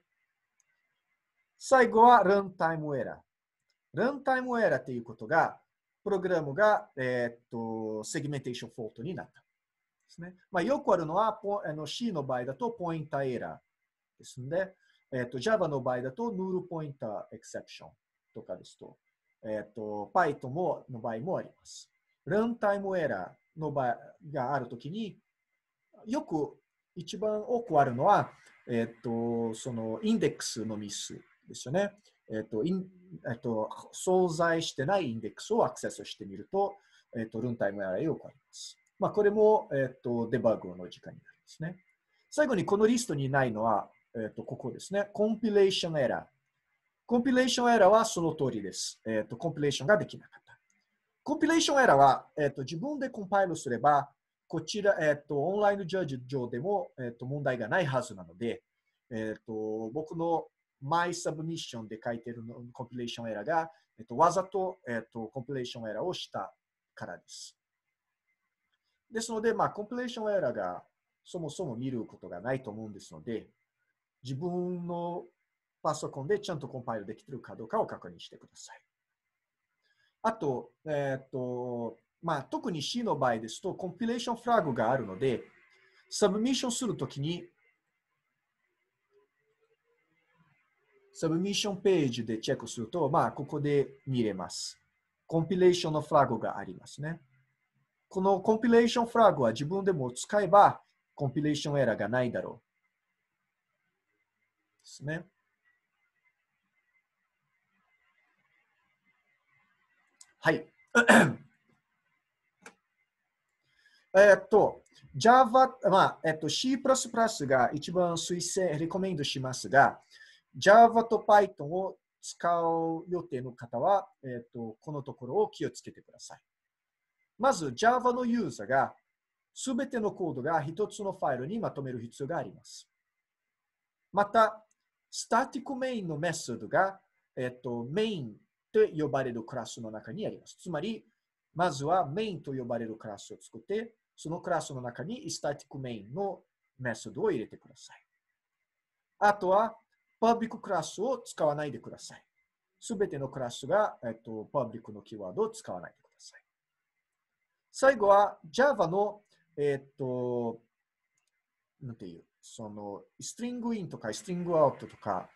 最後は、 runtime error。runtime error ということが、プログラムが、えっと、 segmentation fault になった。ですね。まあ、よくあるのは、あの C の場合だと、ポインターエラーですので、えっ、と、Java の場合だと、 null pointer exception とかですと、えっ、と、Python もの場合もあります。runtime error の場合があるときに、よく一番多くあるのは、えっ、と、そのインデックスのミスですよね。えっ、と、インえっ、と、存在してないインデックスをアクセスしてみると、えっ、と、 runtime error よくあります。まあ、これも、えっ、と、デバッグの時間になりますね。最後にこのリストにないのは、えっ、ー、と、ここですね。 compilation error。compilation error はその通りです。えっ、ー、と、 compilation ができなかった。コンピレーションエラーは、えっと、自分でコンパイルすれば、こちら、えっと、オンラインジャッジ上でも、えっと、問題がないはずなので、えっと、僕の My Submission で書いているコンピレーションエラーが、えっと、わざと、えっと、コンピレーションエラーをしたからです。ですので、まあ、コンピレーションエラーがそもそも見ることがないと思うんですので、自分のパソコンでちゃんとコンパイルできてるかどうかを確認してください。あと、えっ、と、まあ、特に C の場合ですと、コンピレーションフラグがあるので、サブミッションするときに、サブミッションページでチェックすると、まあ、ここで見れます。コンピレーションのフラグがありますね。このコンピレーションフラグは自分でも使えば、コンピレーションエラーがないだろう。ですね。はい。えっと、Java、まあ、えっと、C++ が一番推薦、レコメンドしますが、Java と Python を使う予定の方は、えっと、このところを気をつけてください。まず、Java のユーザーが、すべてのコードが一つのファイルにまとめる必要があります。また、スタティックメインのメソッドが、えっと、メインと呼ばれるクラスの中にあります。つまり、まずはメインと呼ばれるクラスを作って、そのクラスの中にスタティックメインのメソッドを入れてください。あとは、パブリッククラスを使わないでください。すべてのクラスが、えっと、パブリックのキーワードを使わないでください。最後は Java の、えっと、なんていう、その、ストリングインとかストリングアウトとか、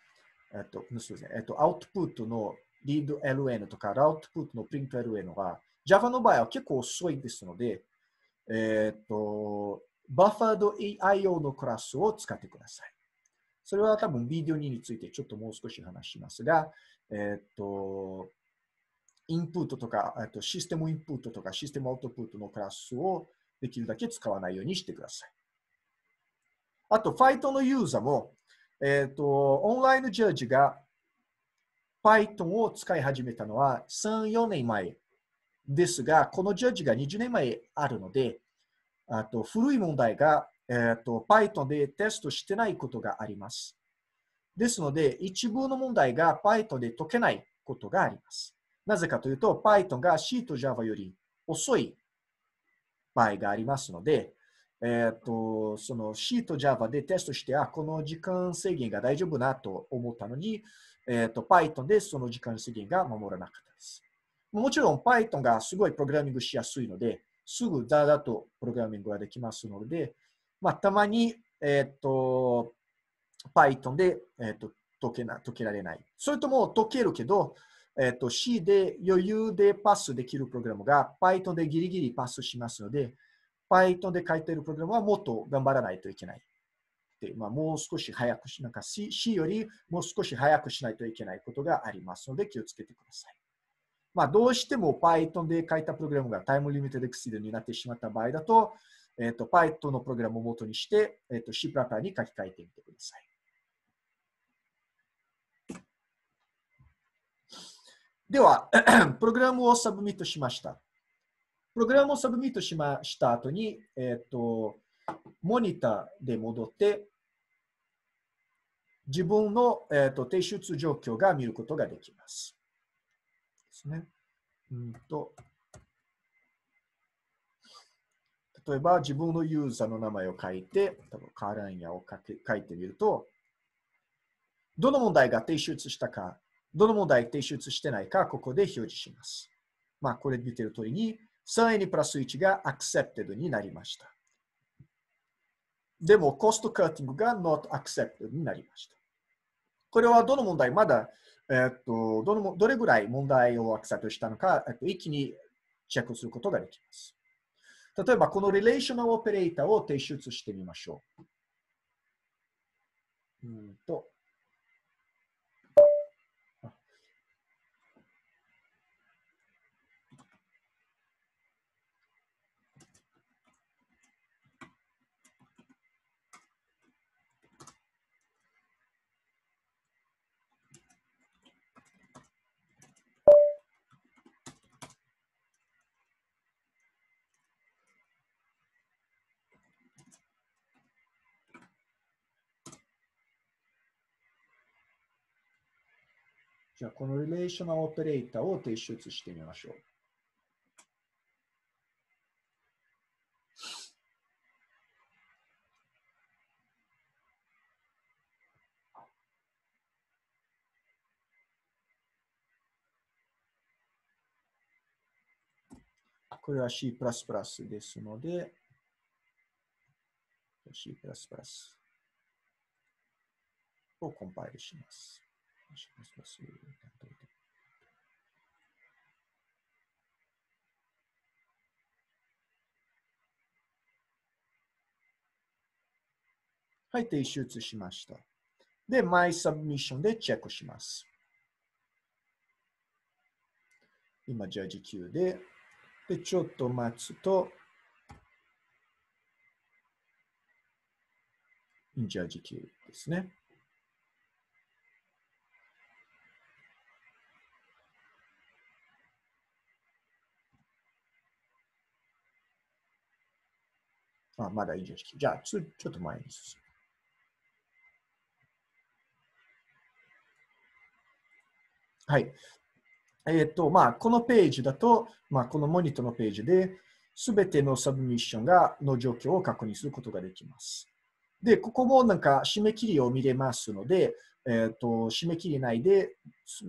えっと、すみません、えっと、アウトプットの readLN とか、アウトプットの printlN は、Java の場合は結構遅いですので、えっ、と、buffered IO のクラスを使ってください。それは多分ビデオ2についてちょっともう少し話しますが、えっ、と、インプットとか、えっと、システムインプットとかシステムアウトプットのクラスをできるだけ使わないようにしてください。あと、ファイトのユーザーも、えっ、ー、と、オンラインジャッジが Python を使い始めたのは3、4年前ですが、このジャッジが20年前あるので、あと古い問題が、えーと、Python でテストしてないことがあります。ですので、一部の問題が Python で解けないことがあります。なぜかというと、Python が C と Java より遅い場合がありますので、えっ、ー、と、その C と Java でテストして、あ、この時間制限が大丈夫なと思ったのに、えっ、ー、と、Python でその時間制限が守らなかったです。もちろん Python がすごいプログラミングしやすいので、すぐだだとプログラミングができますので、まあ、たまに、えっ、ー、と、Python で、えっ、と解けな解けられない。それとも解けるけど、えっ、ー、と C で余裕でパスできるプログラムが Python でギリギリパスしますので、Python で書いているプログラムはもっと頑張らないといけない。でまあ、もう少し早くし、なんか C, C よりもう少し早くしないといけないことがありますので気をつけてください。まあ、どうしても Python で書いたプログラムがタイムリミテッドエクシードになってしまった場合だと、えっ、ー、と、Python のプログラムを元にして、えっ、ー、と、C プラパーに書き換えてみてください。では、プログラムをサブミットしました。プログラムをサブミットしました後に、えっ、ー、と、モニターで戻って、自分の、えーと、提出状況が見ることができます。ですね。うんと例えば自分のユーザーの名前を書いて、多分カーランヤを書け書いてみると、どの問題が提出したか、どの問題提出してないか、ここで表示します。まあ、これ見てる通りに、3 n プラス1が accepted になりました。でも、コストカッティングが not accepted になりました。これはどの問題、まだ、え、っとどのどれぐらい問題をアクセプトしたのか、えっと、一気にチェックすることができます。例えば、このリレーショナルオペレーターを提出してみましょう。うんとじゃあ、このリレーショナルオペレーターを提出してみましょう。これは C++ ですので、C++ をコンパイルします。はい、提出しました。で、My Submission でチェックします。今、ジャージ Q で、で、ちょっと待つと、ジャージ Q ですね。まあ、まだいいです。じゃあ、ちょっと前に進む。はい。えっ、ー、と、まあ、このページだと、まあ、このモニターのページで、すべてのサブミッションが、の状況を確認することができます。で、ここもなんか締め切りを見れますので、えっ、ー、と、締め切り内で、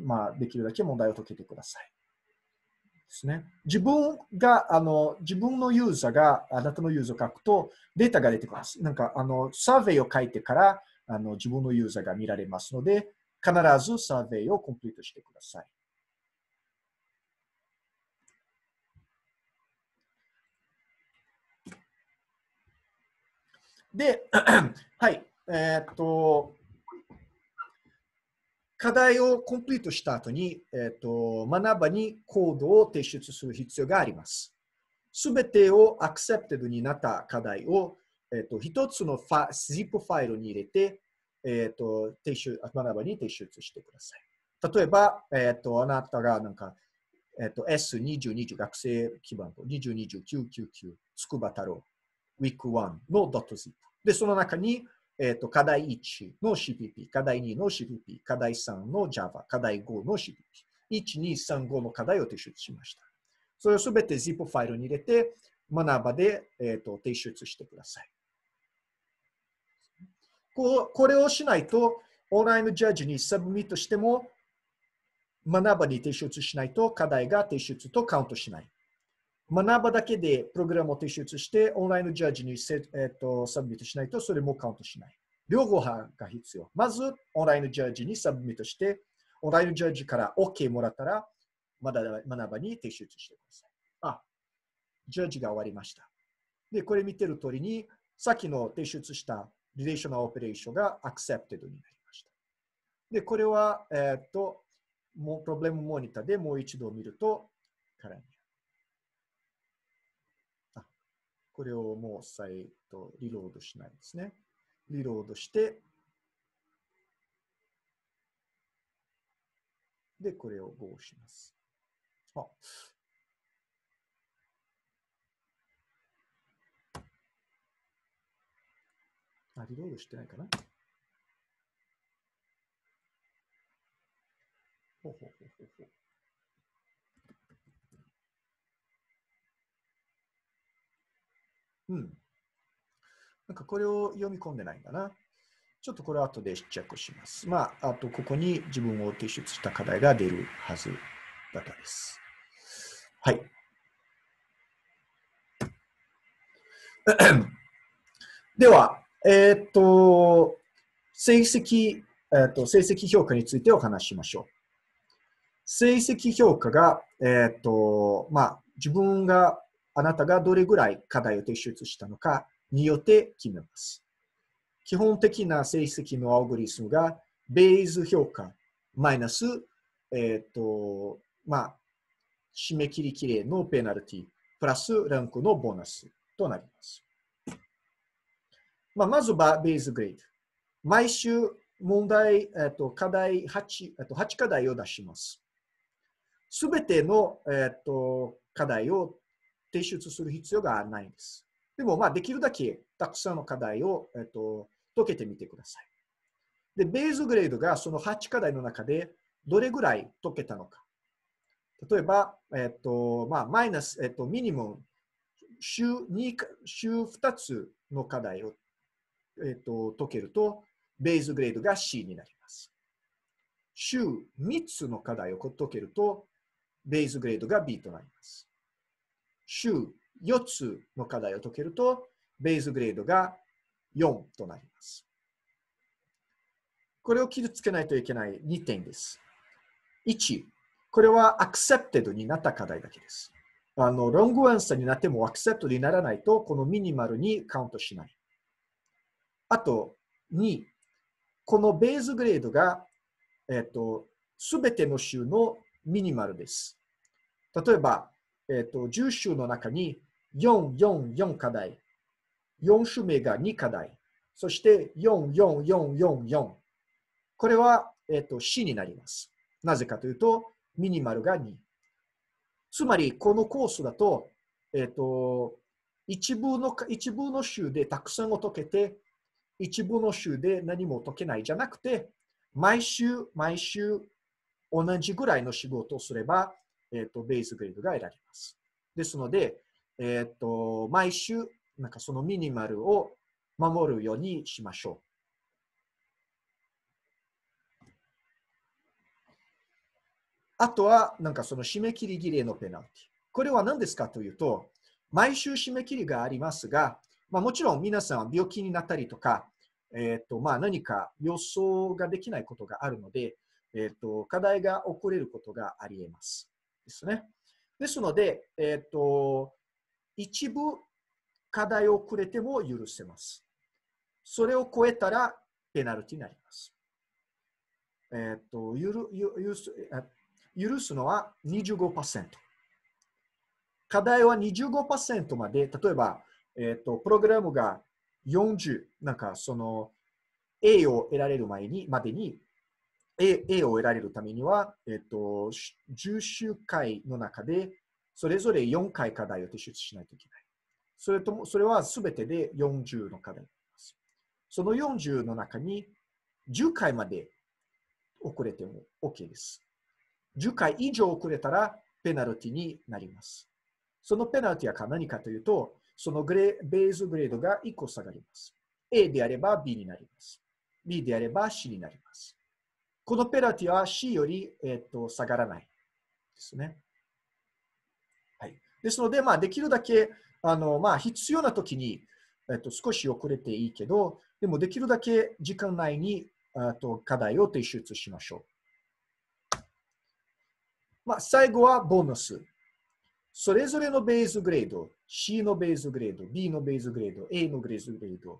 まあ、できるだけ問題を解けてください。ですね。自分が、あの、自分のユーザーが、あなたのユーザーを書くと、データが出てきます。なんか、あの、サーベイを書いてから、あの、自分のユーザーが見られますので、必ずサーベイをコンプリートしてください。で、はい、えー、っと、課題をコンプリートした後に、えー、と学ばにコードを提出する必要があります。すべてをアクセプテッドになった課題を、えー、と一つのファ ZIP ファイルに入れて、えー、と提出学ばに提出してください。例えば、えー、とあなたがなんか、えー、と S2020 学生基盤と2020999筑波太郎 Week1 の .zip で、その中にえっ、ー、と、課題1の CPP、課題2の CPP、課題3の Java、課題5の CPP。1、2、3、5の課題を提出しました。それをすべて ZIP ファイルに入れて、学ばで、えーと、提出してください。こうこれをしないと、オンラインジャッジにサブミットしても、学ばに提出しないと課題が提出とカウントしない。学ばだけでプログラムを提出して、オンラインのジャッジにセ、えーと、サブミットしないと、それもカウントしない。両方が必要。まず、オンラインのジャッジにサブミットして、オンラインのジャッジから OK もらったら、まだ学ばに提出してください。あ、ジャッジが終わりました。で、これ見てる通りに、さっきの提出した Relational Operator が accepted になりました。で、これは、えっ、と、もうプロブレムモニターでもう一度見ると、からにこれをもう再とリロードしないですね。リロードして、で、これを GO します。ああ、リロードしてないかなほほほほほ。うん。なんかこれを読み込んでないんだな。ちょっとこれ後でチェックします。まあ、あとここに自分を提出した課題が出るはずだったです。はい。では、えー、っと、成績、えー、っと、成績評価についてお話しましょう。成績評価が、えー、っと、まあ、自分があなたがどれぐらい課題を提出したのかによって決めます。基本的な成績のアルゴリスムが、ベース評価マイナス、えっ、ー、と、まあ、締め切りきれのペナルティ、プラスランクのボーナスとなります。まあ、まずはベースグレード。毎週問題、えっ、ー、と、課題8、えっ、と、8課題を出します。すべての、えっ、と、課題を提出する必要がないんです。でも、まあ、できるだけたくさんの課題を、えっと、解けてみてください。で、ベースグレードがその8課題の中でどれぐらい解けたのか。例えば、えっと、まあ、マイナス、えっと、ミニム週 2, 週2つの課題を、えっと、解けると、ベースグレードが C になります。週3つの課題を解けると、ベースグレードが B となります。週4つの課題を解けると、ベースグレードが4となります。これを傷つけないといけない2点です。1、これはアクセプテッドになった課題だけです。あの、ロングアンサーになってもアクセプトにならないと、このミニマルにカウントしない。あと、2、このベースグレードが、えっ、と、すべての週のミニマルです。例えば、えっ、ー、と、10週の中に4、4、4課題、4週目が2課題、そして4、4、4、4、4。これは、えっ、ー、と、C になります。なぜかというと、ミニマルが2。つまり、このコースだと、えっ、ー、と、一部の、一部の週でたくさんを解けて、一部の週で何も解けないじゃなくて、毎週、毎週、同じぐらいの仕事をすれば、えっ、と、ベースグレードが得られます。ですので、えっ、と、毎週、なんかそのミニマルを守るようにしましょう。あとは、なんかその締め切り切れのペナルティ。これは何ですかというと、毎週締め切りがありますが、まあ、もちろん皆さんは病気になったりとか、えーとまあ、何か予想ができないことがあるので、えーと、課題が遅れることがあり得ます。ですね。ですので、えーと、一部課題を遅れても許せます。それを超えたらペナルティになります。えっ、ー、とゆるゆゆ許すのは25%。課題は25%まで、例えば、えっ、ー、と、プログラムが40、なんかその A を得られる前に、までに A, A を得られるためには、えっ、と、10週回の中で、それぞれ4回課題を提出しないといけない。それとも、それはすべてで40の課題になります。その40の中に10回まで遅れても OK です。10回以上遅れたらペナルティになります。そのペナルティは何かというと、そのグレベースグレードが1個下がります。A であれば B になります。B であれば C になります。このペナルティは C より、えー、と下がらないですね。はい、ですので、まあ、できるだけあの、まあ、必要な時に、えー、と少し遅れていいけど、でもできるだけ時間内にあと課題を提出しましょう。まあ、最後はボーナス。それぞれのベースグレード、C のベースグレード、B のベースグレード、A のベースグレード、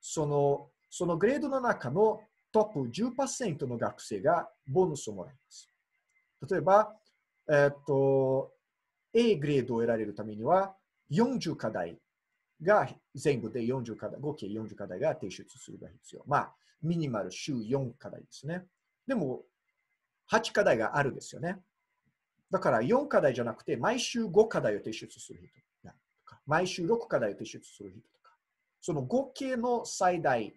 そのそのグレードの中のトップ10%の学生がボーナスをもらいます。例えば、えっと、A グレードを得られるためには40課題が全部で40課題、合計40課題が提出するが必要。まあ、ミニマル週4課題ですね。でも、8課題があるですよね。だから4課題じゃなくて、毎週5課題を提出する人とか、毎週6課題を提出する人とか、その合計の最大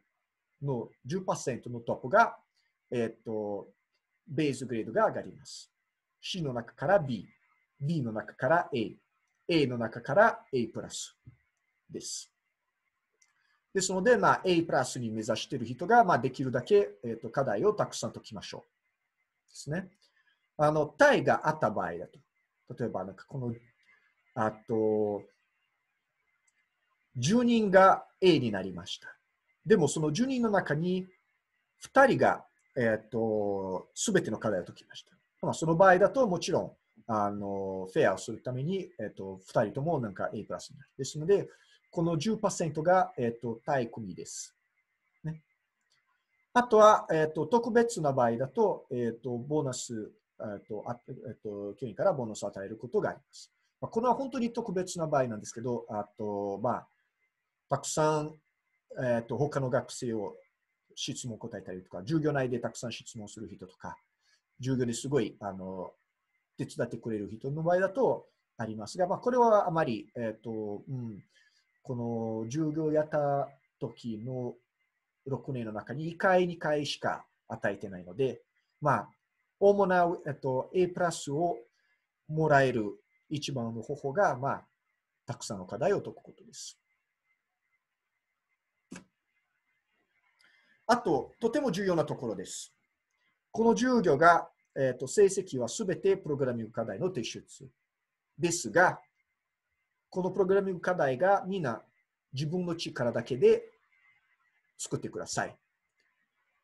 の10%のトップが、えっ、と、ベースグレードが上がります。C の中から B、B の中から A、A の中から A プラスです。ですので、まあ、A プラスに目指している人が、まあ、できるだけ、えーと課題をたくさん解きましょう。ですね。あの、イがあった場合だと。例えば、なんかこの、あと、10人が A になりました。でも、その10人の中に2人が、えっ、ー、と、すべての課題を解きました。まあ、その場合だと、もちろん、あの、フェアをするために、えっ、ー、と、2人ともなんか A プラスになる。ですので、この10%が、えっ、ー、と、対組です。ね。あとは、えっ、と、特別な場合だと、えっ、と、ボーナスえっとあえっと、権威からボーナスを与えることがあります。まあ、これは本当に特別な場合なんですけど、あとまあ、たくさん、えっと他の学生を質問答えたりとか、授業内でたくさん質問する人とか、授業ですごいあの手伝ってくれる人の場合だとありますが、まあ、これはあまり、えっとうん、この授業やった時の6年の中に1回、2回しか与えてないので、まあ、主な、えっと、A プラスをもらえる一番の方法が、まあ、たくさんの課題を解くことです。あと、とても重要なところです。この授業が、えーと、成績はすべてプログラミング課題の提出ですが、このプログラミング課題がみんな自分の力だけで作ってください。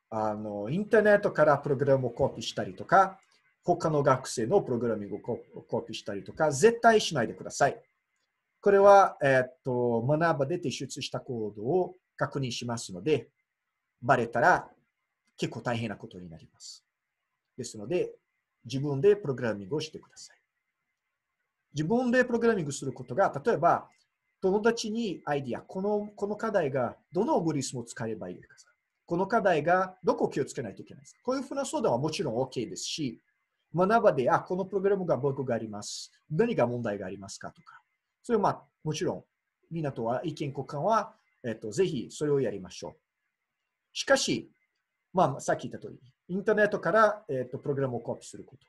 あの、インターネットからプログラムをコピーしたりとか、他の学生のプログラミングをコピーしたりとか、絶対しないでください。これは、えっ、と、学ばで提出したコードを確認しますので、バレたら結構大変なことになります。ですので、自分でプログラミングをしてください。自分でプログラミングすることが、例えば、友達にアイディア、このこの課題がどのオグリスムを使えばいいですか？この課題がどこを気をつけないといけないですか？こういうふうな相談はもちろん OK ですし、学ばで、あ、このプログラムが僕があります。何が問題がありますか？とか。それはまあ、もちろん、みんなとは意見交換は、えっと、ぜひそれをやりましょう。しかし、まあ、さっき言った通り、インターネットから、えっと、プログラムをコピーすること。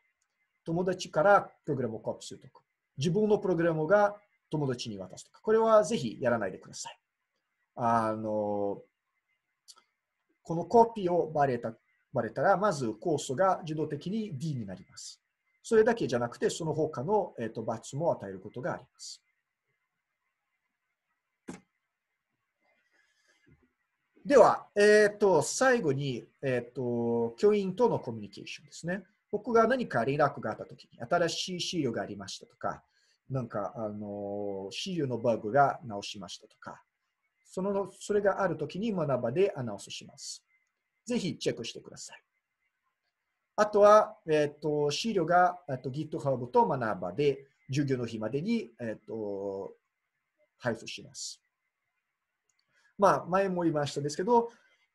友達からプログラムをコピーするとか。自分のプログラムが友達に渡すとか。これはぜひやらないでください。あの、このコピーをバレたバレたら、まずコースが自動的に D になります。それだけじゃなくて、その他の、えーと、罰も与えることがあります。では、えっ、ー、と、最後に、えっ、ー、と、教員とのコミュニケーションですね。僕が何か連絡があったときに、新しい資料がありましたとか、なんか、あの、資料のバグが直しましたとか、その、それがあるときに学ばでアナウンスします。ぜひチェックしてください。あとは、えっ、ー、と、資料が、えっ、と、GitHub と学ばで、授業の日までに、えっ、と、配布します。まあ、前も言いましたですけど、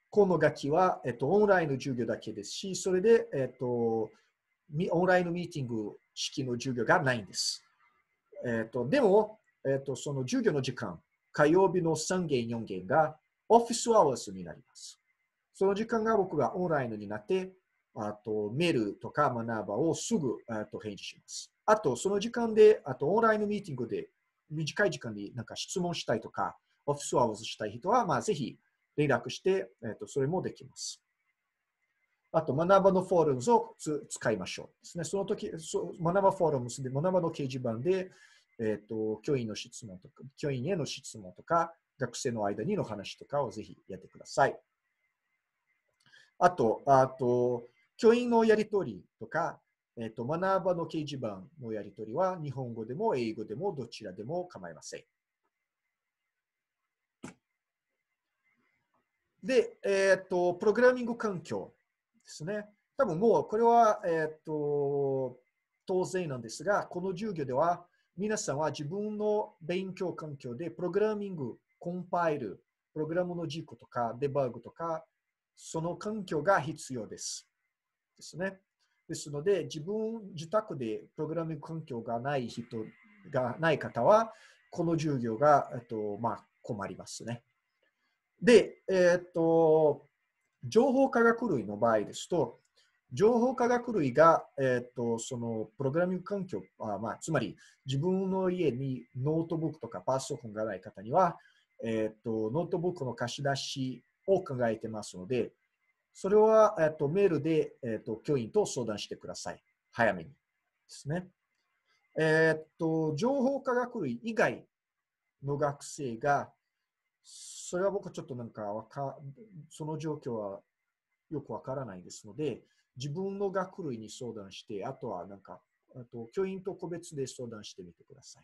この楽器は、えっと、オンラインの授業だけですし、それで、えっと、オンラインのミーティング式の授業がないんです。えっと、でも、えっと、その授業の時間、火曜日の3弦、4弦がオフィスアワースになります。その時間が僕がオンラインになって、あとメールとか学ばをすぐと返事します。あと、その時間で、あとオンラインのミーティングで短い時間になんか質問したいとか、オフィスワーズしたい人は、まあ、ぜひ連絡して、えー、とそれもできます。あと、学ばのフォーラムズを使いましょうですね。その時、そ学ばフォーラムズで、学ばの掲示板で、えっ、ー、と、教員の質問とか、教員への質問とか、学生の間にの話とかをぜひやってください。あと、あと、教員のやりとりとか、えっ、と、学ばの掲示板のやりとりは、日本語でも英語でもどちらでも構いません。で、えっ、と、プログラミング環境ですね。多分もう、これは、えっ、と、当然なんですが、この授業では、皆さんは自分の勉強環境でプログラミング、コンパイル、プログラムの事故とか、デバッグとか、その環境が必要です。ですね。ですので、自分、自宅でプログラミング環境がない人がない方は、この授業が、えっと、まあ、困りますね。で、えっと、情報科学類の場合ですと、情報科学類が、えっと、そのプログラミング環境、あまあ、つまり自分の家にノートブックとかパソコンがない方には、えっと、ノートブックの貸し出しを考えてますので、それは、えっと、メールで、えっと、教員と相談してください。早めにですね。えっと、情報科学類以外の学生が、それは僕ちょっとなんかか、その状況はよくわからないですので、自分の学類に相談して、あとはなんか、あと教員と個別で相談してみてください。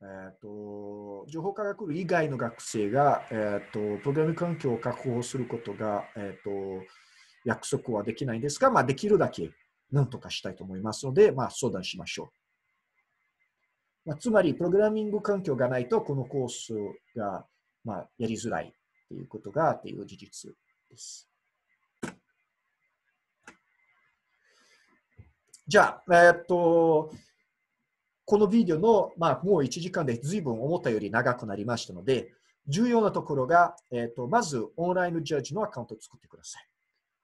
えーと、情報科学類以外の学生が、えーと、プログラム環境を確保することが、えーと、約束はできないんですが、まあ、できるだけ何とかしたいと思いますので、まあ、相談しましょう。まあ、つまり、プログラミング環境がないと、このコースが、まあ、やりづらいということがっていう事実です。じゃあ、えー、っと、このビデオの、まあ、もう1時間で随分思ったより長くなりましたので、重要なところが、えっ、と、まずオンラインジャッジのアカウントを作ってください。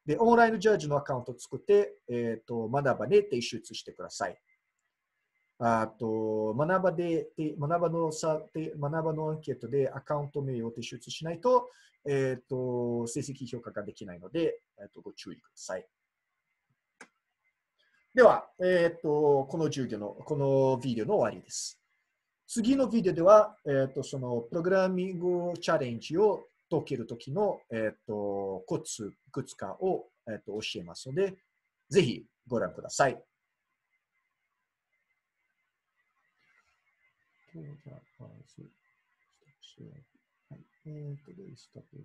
で、オンラインジャージのアカウントを作って、えっ、と、学ばで提出してください。あと、学ばで、学ばのさ、学ばのアンケートでアカウント名を提出しないと、えっ、ー、と、成績評価ができないので、えっ、ー、と、ご注意ください。では、えっ、ー、と、この授業の、このビデオの終わりです。次のビデオでは、えっ、と、その、プログラミングチャレンジを解けるときの、えっ、と、コツ、いくつかを、えっ、と、教えますので、ぜひご覧ください。じゃあ、まず、はい。えっ、ー、と、で、スタート